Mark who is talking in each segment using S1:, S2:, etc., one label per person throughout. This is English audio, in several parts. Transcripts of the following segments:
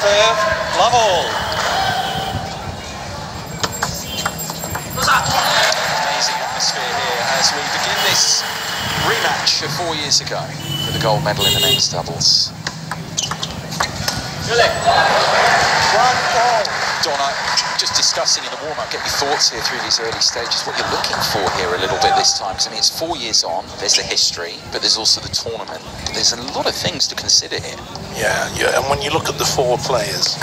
S1: serve, love all.
S2: Amazing atmosphere here as we begin this rematch of four years ago for the gold medal in the men's doubles.
S1: One all.
S2: Donna, just discussing in the warm-up, get your thoughts here through these early stages, what you're looking for here a little bit this time. Because I mean, it's four years on, there's the history, but there's also the tournament. There's a lot of things to consider here.
S3: Yeah, yeah, and when you look at the four players,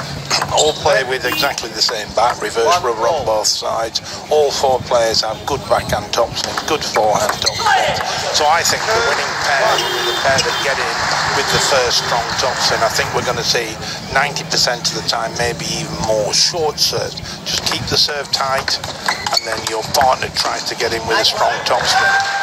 S3: all play with exactly the same bat, reverse
S1: One
S3: rubber on both sides. All four players have good backhand topspin, good forehand topspin. So I think the winning pair will be the pair that get in with the first strong topspin. I think we're going to see 90% of the time, maybe even more short serves. Just keep the serve tight, and then your partner tries to get in with a strong topspin.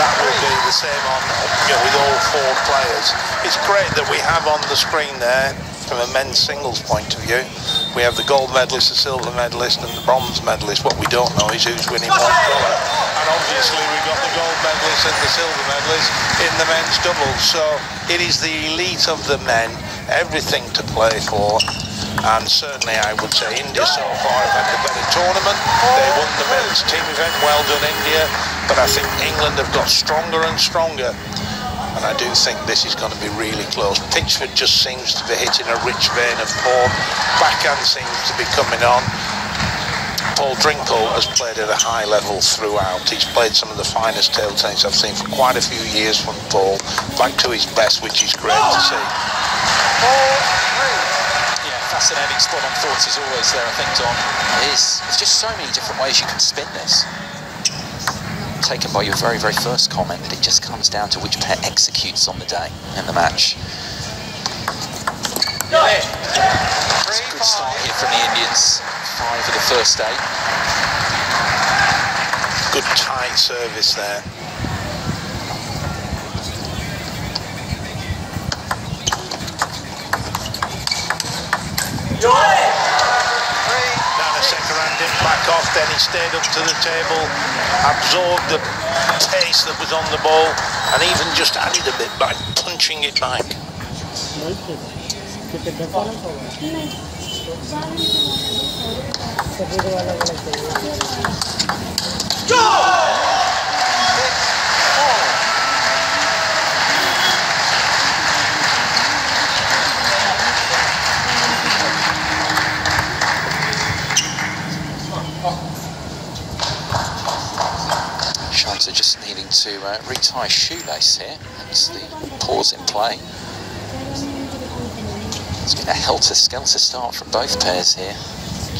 S3: That will be the same on you know, with all four players. It's great that we have on the screen there, from a men's singles point of view, we have the gold medalist, the silver medalist, and the bronze medalist. What we don't know is who's winning what colour. And obviously we've got the gold medalist and the silver medalist in the men's doubles. So it is the elite of the men, everything to play for. And certainly I would say India so far have had the better tournament. They won the men's team event, well done India. But I think England have got stronger and stronger. And I do think this is going to be really close. Pitchford just seems to be hitting a rich vein of form. Backhand seems to be coming on. Paul Drinkhall has played at a high level throughout. He's played some of the finest table tennis I've seen for quite a few years from Paul. Back to his best, which is great to see.
S2: Yeah, fascinating spot on thoughts is always there, I think, Don. There's, there's just so many different ways you can spin this. Taken by your very, very first comment that it just comes down to which pair executes on the day in the match. It's a good start here from the Indians. Five of the first eight.
S3: Good tight service there. Nana Didn't back off, then he stayed up to the table, absorbed the pace that was on the ball, and even just added a bit by punching it back.
S2: Shanta just needing to uh, retie shoelace here. That's the pause in play. It's been a helter-skelter start from both pairs here.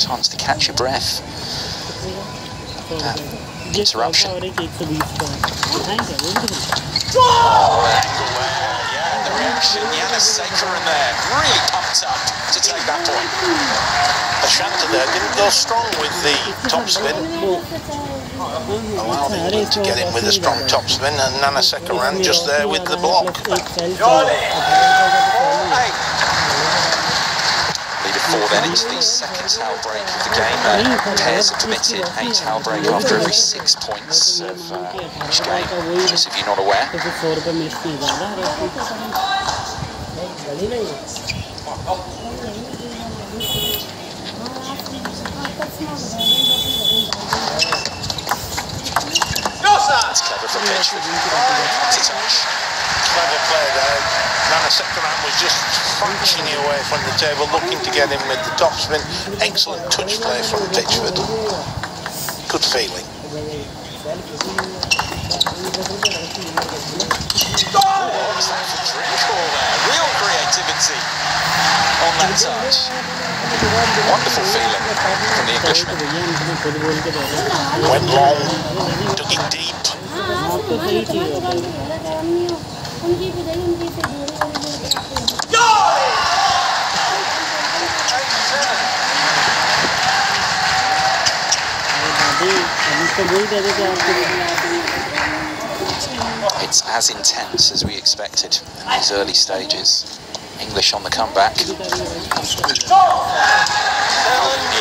S2: Time to catch your breath. That interruption. Oh, yeah, the reaction. Yanis Saker in there. Really pumped up to take that point.
S3: Achanta there didn't go strong with the top spin allowed him to get in with a strong topspin and Gnanasekaran just there with the block.
S2: Leader then edits the second towel break of the game. Uh, pairs have committed a towel break after every six points of uh, each game, just if you're not aware.
S4: Oh. with the pitch.
S2: That's touch.
S3: Clever play there. Gnanasekaran was just functioning away from the table, looking to get in with the topspin. Excellent touch play from Pitchford. Good feeling.
S2: Real creativity on that touch. Wonderful feeling from the Englishman.
S3: Went long, dug it deep.
S4: आप तो सही चीज़ होता है
S5: उनकी बजाय उनकी से जोड़े वाले
S4: दादी हम तो बोल दे रहे थे आपको
S2: It's as intense as we expected in these early stages. English on the comeback. The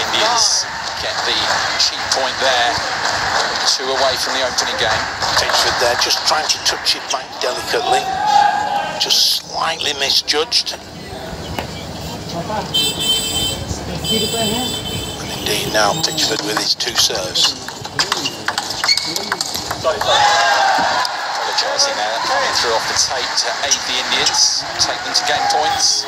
S2: Indians get the cheap point there. two away from the opening game.
S3: Pitchford there, just trying to touch it back delicately. Just slightly misjudged. And indeed now Pitchford with his two serves.
S2: Apologising there, threw off the tape to aid the Indians, take them to game points.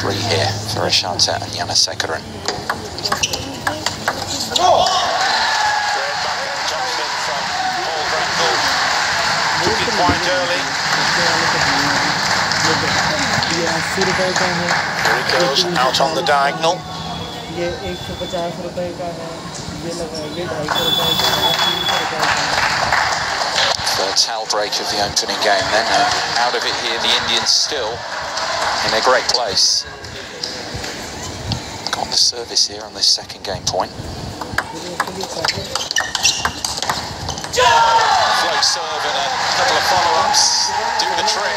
S2: Three here for Achanta and
S3: Gnanasekaran. Oh! Early. Here he goes, out on the diagonal.
S2: The towel break of the opening game then. Uh, out of it here, the Indians still in a great place the service here on this second game point. Float serve and a couple of follow-ups do the trick.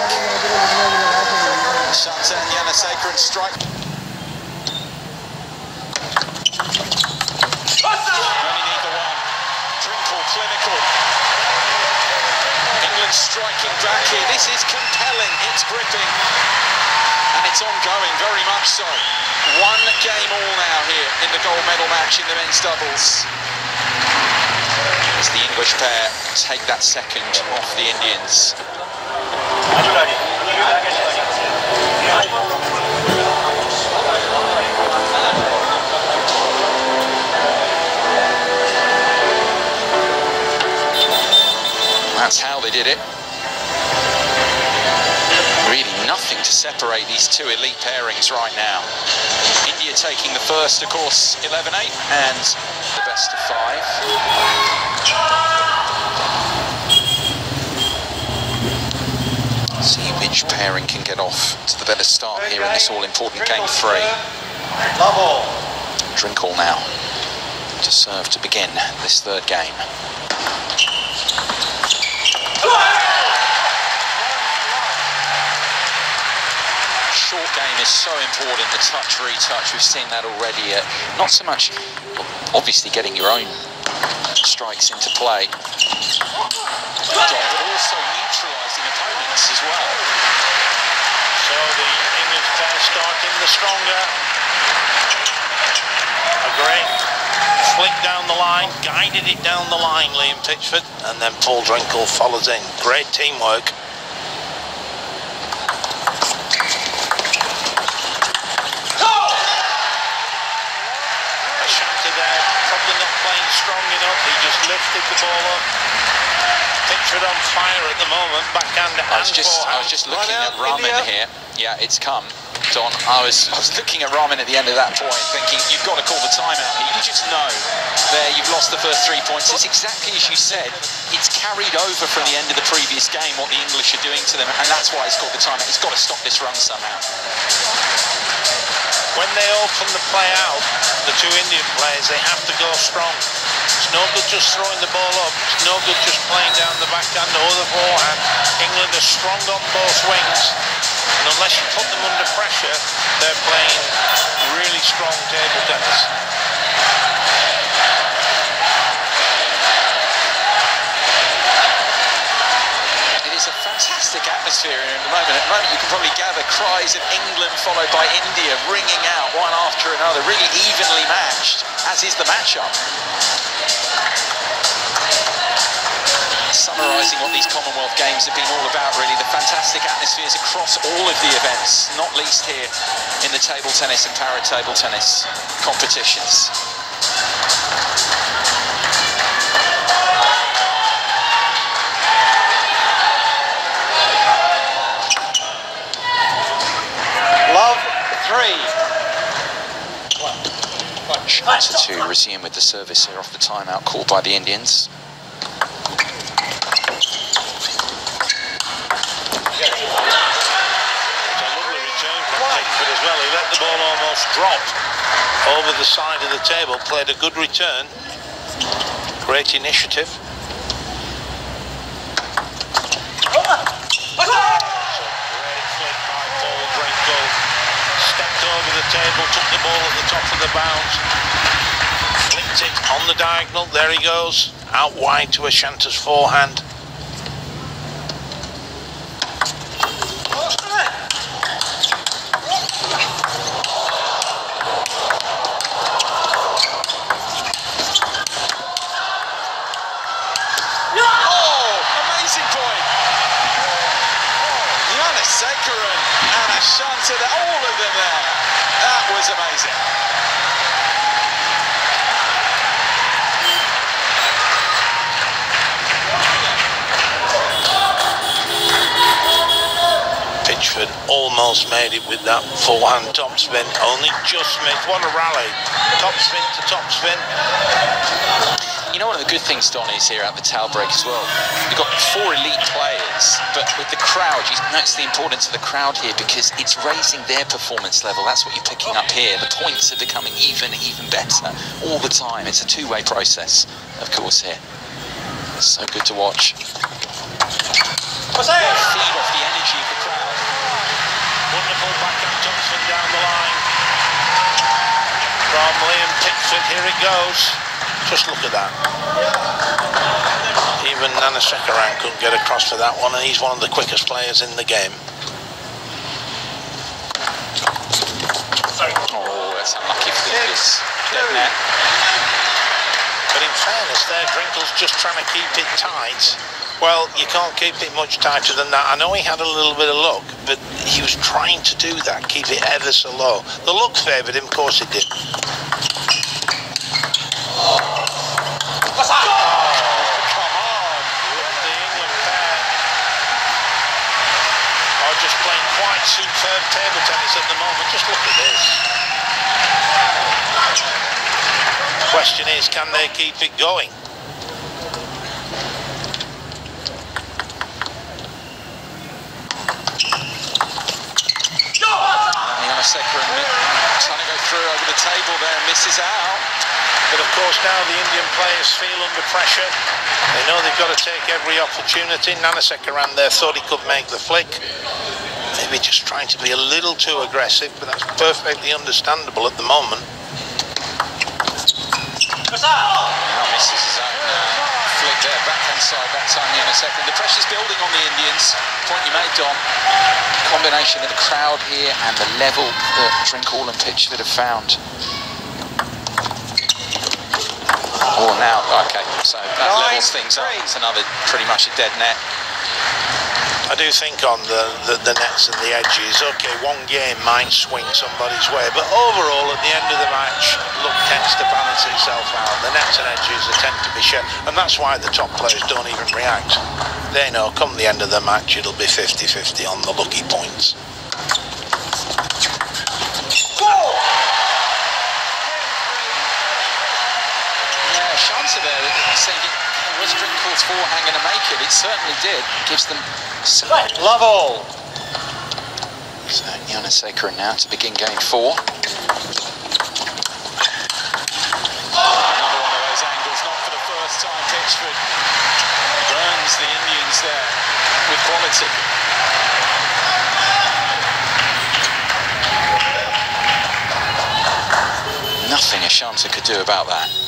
S2: Shantan Yanaseka and strike. Running either one. Drinkhall clinical. England striking back here. This is compelling. It's gripping. And it's ongoing, very much so. One game all now here in the gold medal match in the men's doubles. As the English pair take that second off the Indians. That's how they did it. Separate these two elite pairings right now. India taking the first, of course, 11-8 and the best of five. See which pairing can get off to the better start here in this all-important game three.
S1: Love all.
S2: Drinkhall now to serve to begin this third game. Short game is so important, the touch, retouch, we've seen that already. Uh, not so much, obviously, getting your own strikes into play, but also neutralising opponents as well.
S3: So the English pair starting the stronger. A great flick down the line, guided it down the line, Liam Pitchford, and then Paul Drinkhall follows in. Great teamwork. Achanta there, probably not playing strong enough. He just lifted the ball up. Pitchford on fire at the moment, backhand
S2: I was
S3: and
S2: just I was just looking
S1: Run
S2: at
S1: out,
S2: Ramin
S1: India.
S2: here. Yeah, it's come. Don, I was I was looking at Ramin at the end of that point, thinking you've got to call the timeout. here. You just know there you've lost the first three points. It's exactly as you said. It's carried over from the end of the previous game what the English are doing to them, and that's why it's called the timeout. It's got to stop this run somehow.
S3: when they open the play out, the two Indian players, they have to go strong. It's no good just throwing the ball up. It's no good just playing down the backhand or the forehand. England are strong on both wings. And unless you put them under pressure, they're playing really strong table tennis.
S2: Fantastic atmosphere here at the moment. At the moment, you can probably gather cries of England followed by India ringing out one after another, really evenly matched, as is the matchup. Summarising what these Commonwealth Games have been all about, really, the fantastic atmospheres across all of the events, not least here in the table tennis and para table tennis competitions. Chance to resume with the service here off the timeout called by the Indians.
S3: A lovely return from Pitchford as well. He let the ball almost drop over the side of the table, played a good return. Great initiative. table, took the ball at the top of the bounce, flicked it on the diagonal, there he goes, out wide to Achanta's forehand.
S2: Oh, Sekarin and Achanta, all of them there was amazing.
S3: Pitchford almost made it with that forehand topspin. Only just missed. What a rally. Topspin to topspin.
S2: You know, one of the good things, Don, is here at the towel break as well. You've got four elite players, but with the crowd, you notice the importance of the crowd here because it's raising their performance level. That's what you're picking up here. The points are becoming even, even better all the time. It's a two-way process, of course, here. So good to watch. Feed off the energy of the crowd.
S3: Wonderful backhand topspin down the line. From Liam Pitchford. Here it goes. Just look at that. Even Gnanasekaran couldn't get across for that one, and he's one of the quickest players in the game.
S2: Oh, that's unlucky for the Indians.
S3: But in fairness, there, Drinkhall's just trying to keep it tight. Well, you can't keep it much tighter than that. I know he had a little bit of luck, but he was trying to do that, keep it ever so low. The luck favoured him, of course it did.
S1: What's that?
S3: Come on, the England pair are just playing quite superb table tennis at the moment. Just look at this. Question is, can they keep it going?
S2: Gnanasekaran trying to go through over the table there and misses out.
S3: But of course now the Indian players feel under pressure. They know they've got to take every opportunity. Gnanasekaran there thought he could make the flick. Maybe just trying to be a little too aggressive, but that's perfectly understandable at the moment.
S1: What's that?
S2: Now misses his own uh, flick there, backhand side that time, Gnanasekaran. The pressure's building on the Indians. Point you made, Dom. Combination of the crowd here and the level that Drinkhall and Pitchford have found. Oh, now, okay, so that
S1: Nine,
S2: levels things up. It's another pretty much a dead net.
S3: I do think on the, the, the nets and the edges, okay, one game might swing somebody's way, but overall at the end of the match, luck tends to balance itself out. The nets and edges tend to be shared, and that's why the top players don't even react. They know come the end of the match it'll be 50-50 on the lucky points.
S2: Yeah, Shanta there saying, "Hey, was Drinkhall's to make it? It certainly did. Gives them so
S1: Love all.
S2: So Gnanasekaran now to begin game four. Another one of those angles, not for the first time. Pitchford burns the Indians there with quality. Nothing Achanta could do about that.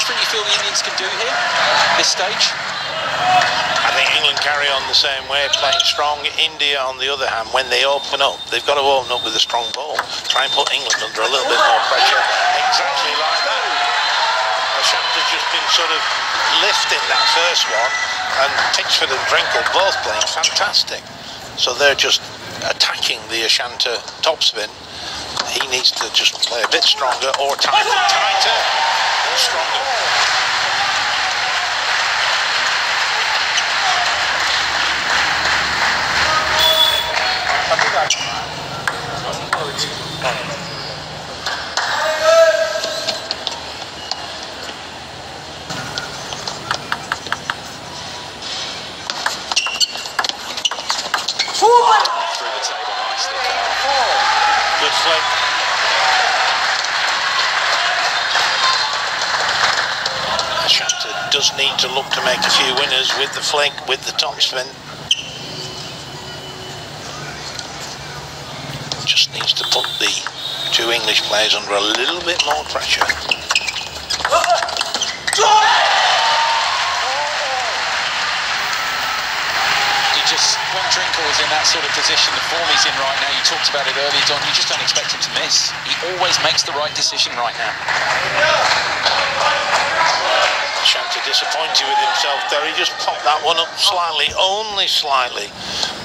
S2: Different you feel the Indians can do here, this stage?
S3: I think England carry on the same way, playing strong. India, on the other hand, when they open up, they've got to open up with a strong ball. Try and put England under a little bit more pressure. Exactly like that. Achanta's just been sort of lifting that first one, and Pitchford and Drinkhall both playing fantastic. So they're just attacking the Achanta topspin. He needs to just play a bit stronger or tighter, tighter and stronger.
S2: Through the table nicely.
S3: Good flick. Shanta does need to look to make a few winners with the flick, with the topspin. Just needs to put the two English players under a little bit more pressure.
S2: You just, when is in that sort of position, the form he's in right now, you talked about it earlier, Don, you just don't expect him to miss. He always makes the right decision right now.
S3: Shanta disappointed with himself there. He just popped that one up slightly, only slightly.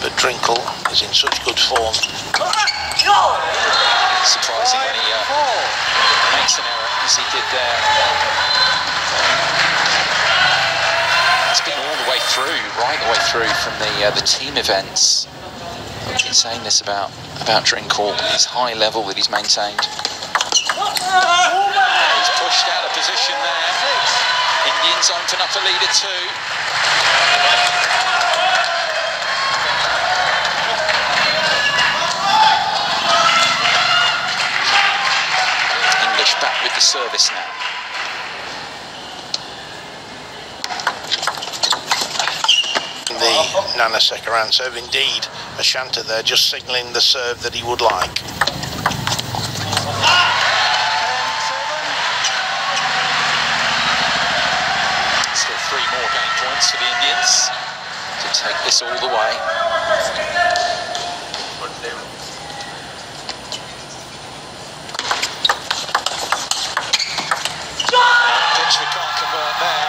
S3: But Drinkhall is in such good form.
S2: Surprising when he uh, makes an error as he did there. It's been all the way through, right the way through from the uh, the team events. I've been saying this about about Drinkhall, his high level that he's maintained. He's pushed out of position there. Indians open up a lead at two. English back with the service now.
S3: The Sekaran serve indeed. Achanta there just signalling the serve that he would like.
S2: Still three more game points for the Indians to take this all the way. Pitchford can't convert there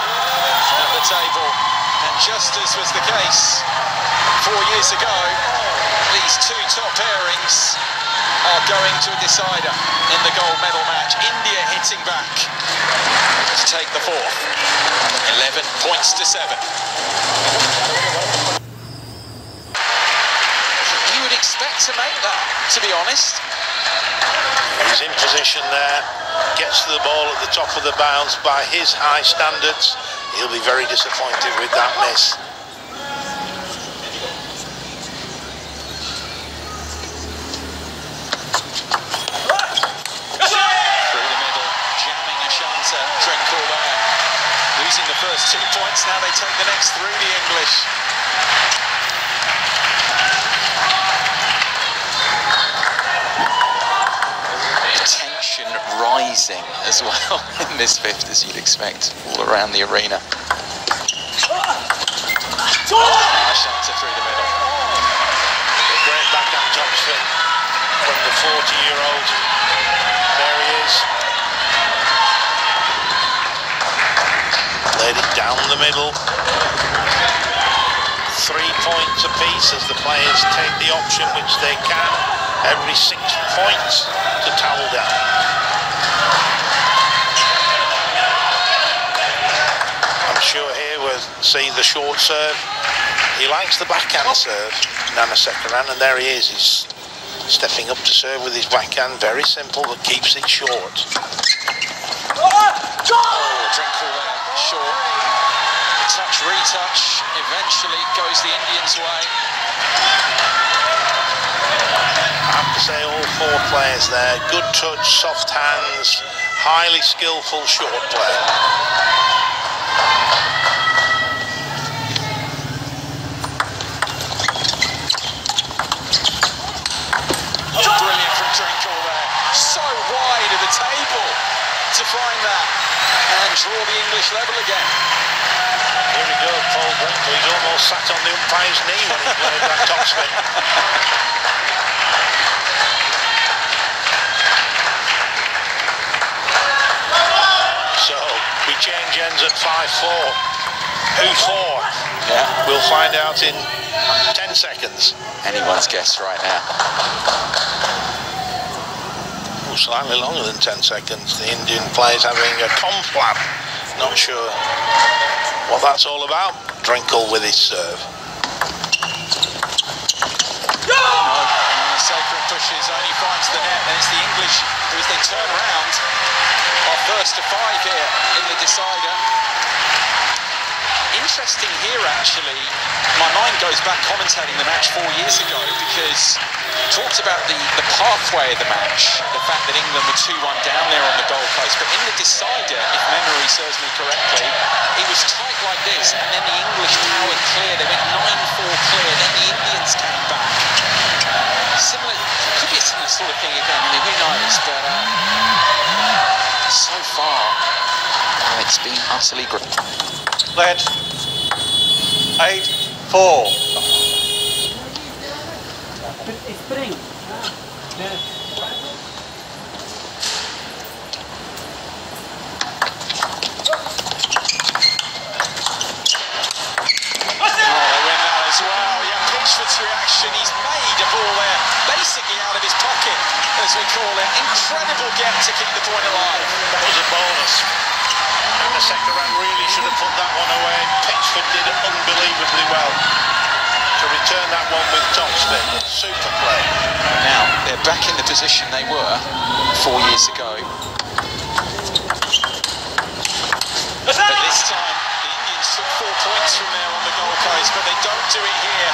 S2: at the table. And just as was the case four years ago, these two top pairings are going to a decider in the gold medal match. India hitting back to take the fourth. 11 points to 7. You would expect to make that, to be honest.
S3: He's in position there, gets to the ball at the top of the bounce by his high standards. He'll be very disappointed with that miss.
S2: Through the middle, jamming Achanta, Drinkhall there. Losing the first two points, now they take the next through the English. Tension rising as well in this fifth, as you'd expect, all around the arena. Ah, Achanta through the middle.
S3: A great backhand topspin from the 40-year-old. There he is. Laid it down the middle. Three points apiece as the players take the option which they can. Every six points to towel down. I'm sure here we'll see the short serve. He likes the backhand serve, Gnanasekaran, and there he is. He's stepping up to serve with his backhand. Very simple, but keeps it short.
S2: Oh, short. Touch, retouch. Eventually goes the Indians' way.
S3: I have to say, all four players there. Good touch, soft hands, highly skillful short play.
S2: Oh, brilliant from Drinkhall there. So wide of the table to find that and draw the English level again.
S3: Here we go, Paul Drinkhall. He's almost sat on the umpire's knee when he played that topspin. So we change ends at 5-4. Who for?
S2: Yeah.
S3: We'll find out in 10 seconds.
S2: Anyone's guess right now.
S3: Slightly longer than 10 seconds. The Indian players having a conflab. Not sure what that's all about. Drinkhall with his serve.
S2: No, Saker pushes, only finds the net, and it's the English who, as they turn around, are first to five here in the decider. Interesting here, actually. My mind goes back commentating the match four years ago because talked about the, the pathway of the match, the fact that England were 2 1 down there on the Gold Coast. But in the decider, if memory serves me correctly, it was tight like this, and then the English powered clear. They went 9 4 clear, then the Indians came back. Similar, could be a similar sort of thing again. I mean, who knows? But uh, so far, uh, it's been utterly great.
S1: Lead eight, four.
S4: It's Spring. reaction he's made a ball there, basically out of his pocket, as we
S2: call it. Incredible get to keep the point alive.
S3: That was a bonus. And the second round really should have put that one away. Pitchford did unbelievably well to return that one with top spin. Super play.
S2: Now, they're back in the position they were four years ago. But this time, the Indians took four points from there on the Gold Coast, but they don't do it here.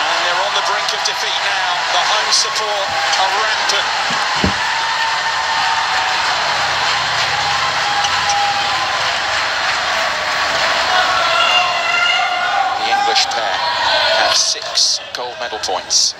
S2: And they're on the brink of defeat now. The home support are rampant. medal points.